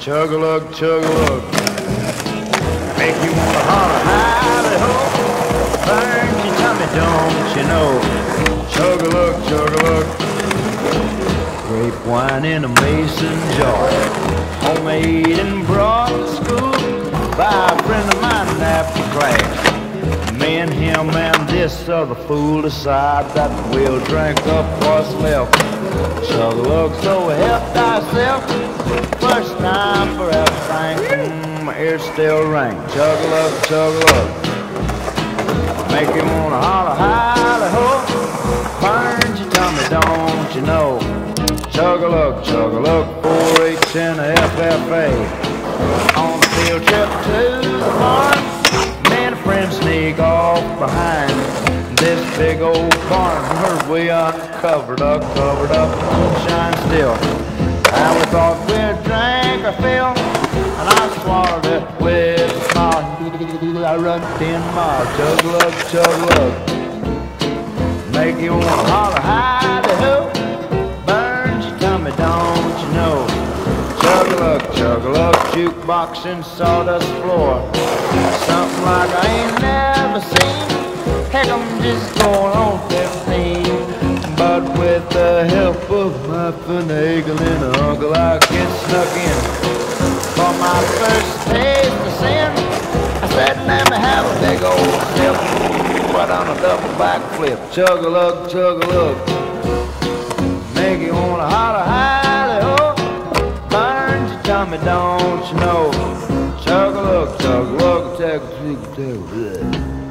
Chug-a-lug, chug-a-lug. Make you want to holler, howdy-ho. Burns your tummy, don't you know. Chug-a-lug, chug-a-lug. Grape wine in a mason jar. Homemade and brought to school by a friend of mine after class. And him and this other fool decide that we'll drink up what's left. Chug-a-lug, so help thyself. First time for everything. Mm, my ears still ring. Chug-a-lug, chug-a-lug. Make you wanna holler, holler-ho. Burns your tummy, don't you know? Chug-a-lug, chug-a-lug, 4-H and a FFA. On the field trip to this big old barn. Heard we uncovered, uncovered up, moonshine still. And we thought we'd drink our fill, and I swallowed it with a smile. I run ten miles, chug-a-lug, chug-a-lug. Make you wanna holler, howdy-ho. Burns your tummy, don't you know? Chug-a-lug, chug-a-lug, jukebox and sawdust floor. Something like I ain't never seen. Just going on 15. But with the help of my finagling uncle, I get snuck in. For my first taste of sin, I said, let me have a big old sip. Right on a double backflip. Chug-a-lug, chug-a-lug. Make you wanna holler, howdy-ho. Burns your tummy, don't you know? Chug-a-lug, chug-a-lug, chug-a-lug, chug-a-lug.